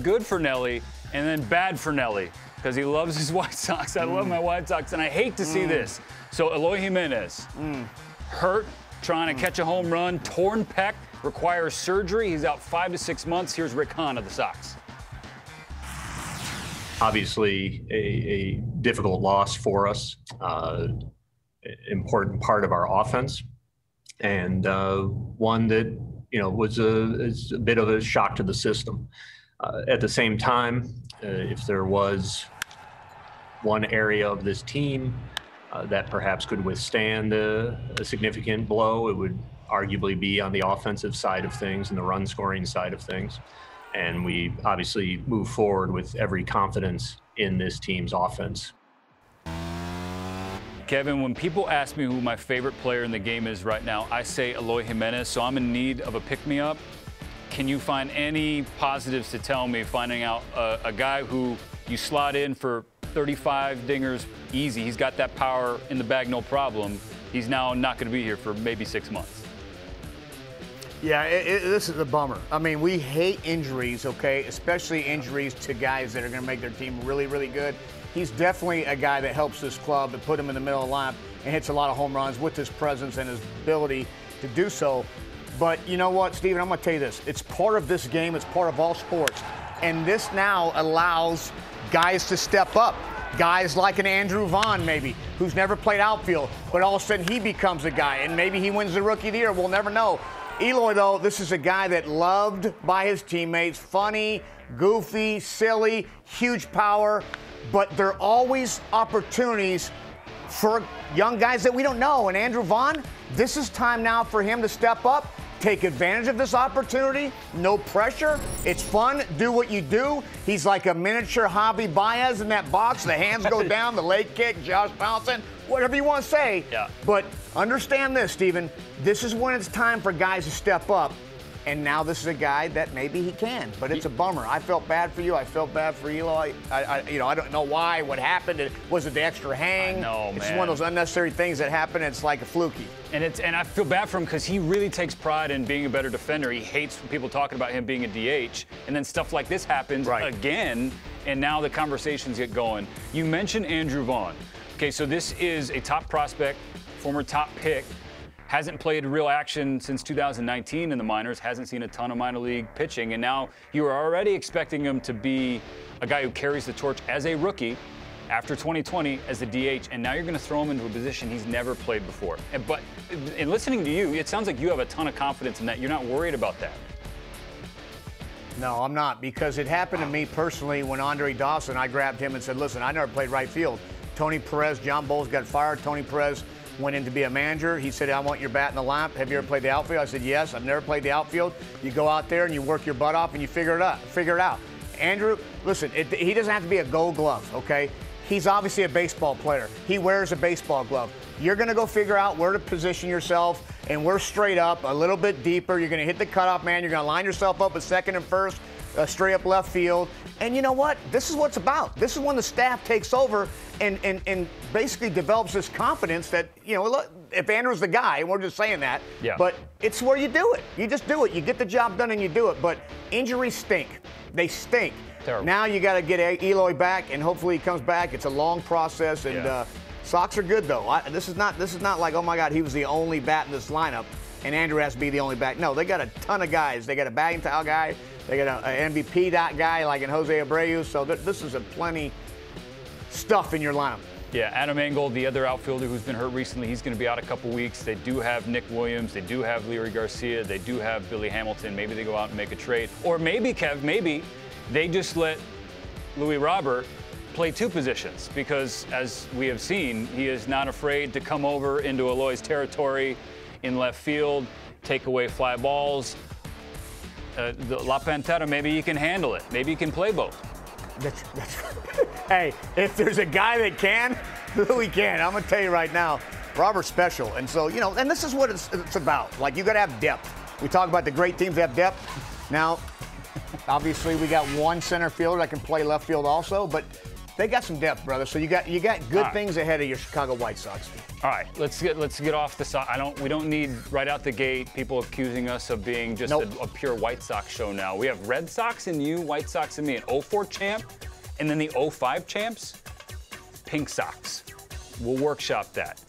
good for Nelly, and then bad for Nelly because he loves his White Sox. I love my White Sox, and I hate to see this. So Eloy Jimenez, hurt, trying to catch a home run, torn pec, requires surgery. He's out five to six months. Here's Rick Hahn of the Sox. obviously a, a difficult loss for us, uh, important part of our offense, and uh, one that you know was a, is a bit of a shock to the system. Uh, at the same time, uh, if there was one area of this team uh, that perhaps could withstand a, a significant blow, it would arguably be on the offensive side of things and the run scoring side of things. And we obviously move forward with every confidence in this team's offense. Kevin, when people ask me who my favorite player in the game is right now, I say Eloy Jimenez, so I'm in need of a pick me up. Can you find any positives to tell me finding out a, a guy who you slot in for 35 dingers easy? He's got that power in the bag, no problem. He's now not going to be here for maybe six months. Yeah, it, it, this is a bummer. I mean, we hate injuries, okay? Especially injuries to guys that are going to make their team really, really good. He's definitely a guy that helps this club and put him in the middle of the lineup and hits a lot of home runs with his presence and his ability to do so. But you know what, Steven? I'm going to tell you this. It's part of this game. It's part of all sports. And this now allows guys to step up. Guys like an Andrew Vaughn, maybe, who's never played outfield, but all of a sudden he becomes a guy, and maybe he wins the Rookie of the Year. We'll never know. Eloy, though, this is a guy that loved by his teammates, funny, goofy, silly, huge power, but there are always opportunities for young guys that we don't know. And Andrew Vaughn, this is time now for him to step up, take advantage of this opportunity. No pressure. It's fun. Do what you do. He's like a miniature Javi Baez in that box. The hands go down, the leg kick, Josh Donaldson, whatever you want to say. Yeah. But understand this, Stephen. This is when it's time for guys to step up. And now this is a guy that maybe he can, but it's a bummer. I felt bad for you. I felt bad for Eli. I, I you know, I don't know why. What happened? It- Was it the extra hang? I know, It's one of those unnecessary things that happen. It's like a fluky. And it's and I feel bad for him because he really takes pride in being a better defender. He hates people talking about him being a DH, and then stuff like this happens Right. again, and now the conversations get going. You mentioned Andrew Vaughn. Okay, so this is a top prospect, former top pick, hasn't played real action since 2019 in the minors, hasn't seen a ton of minor league pitching, and now you are already expecting him to be a guy who carries the torch as a rookie after 2020 as the DH, and now you're going to throw him into a position he's never played before. And, but in listening to you, it sounds like you have a ton of confidence in that. You're not worried about that. No, I'm not because it happened to me personally when Andre Dawson, I grabbed him and said, listen, I never played right field. Tony Perez, John Boles got fired. Tony Perez went in to be a manager. He said, I want your bat in the lamp. Have you ever played the outfield? I said, yes. I've never played the outfield. You go out there and you work your butt off and you figure it out. Figure it out. Andrew, listen, it, he doesn't have to be a gold glove, okay? He's obviously a baseball player. He wears a baseball glove. You're going to go figure out where to position yourself, and we're straight up, a little bit deeper. You're going to hit the cutoff man. You're going to line yourself up at second and first, uh, straight up left field. And you know what? This is what it's about. This is when the staff takes over and, and, and basically develops this confidence that, you know, look, if Andrew's the guy, and we're just saying that, Yeah. but it's where you do it. You just do it. You get the job done and you do it. But injuries stink. They stink. Terrible. Now you got to get Eloy back, and hopefully he comes back. It's a long process, and Yeah. uh, Sox are good though. I, this is not this is not like oh my God, he was the only bat in this lineup, and Andrew has to be the only back. No, they got a ton of guys. They got a batting towel guy. They got an MVP dot guy like in Jose Abreu. So th- this is a plenty stuff in your lineup. Yeah, Adam Engel, the other outfielder who's been hurt recently, he's going to be out a couple weeks. They do have Nick Williams. They do have Leury Garcia. They do have Billy Hamilton. Maybe they go out and make a trade. Or maybe, Kev, maybe they just let Luis Robert play two positions because, as we have seen, he is not afraid to come over into Eloy's territory in left field, take away fly balls. Uh, the La Pantera, maybe he can handle it. Maybe he can play both. That's, that's, hey, if there's a guy that can, Luis can. I'm gonna tell you right now, Robert's special, and so you know, and this is what it's, it's about. Like you got to have depth. We talk about the great teams that have depth. Now, obviously, we got one center fielder that can play left field also, but They got some depth, brother. So you got you got good right. things ahead of your Chicago White Sox. All right, let's get let's get off the. So- I don't. We don't need right out the gate people accusing us of being just Nope. a, a pure White Sox show. Now we have Red Sox and you, White Sox and me, an 04 champ, and then the 05 champs, Pink Sox. We'll workshop that.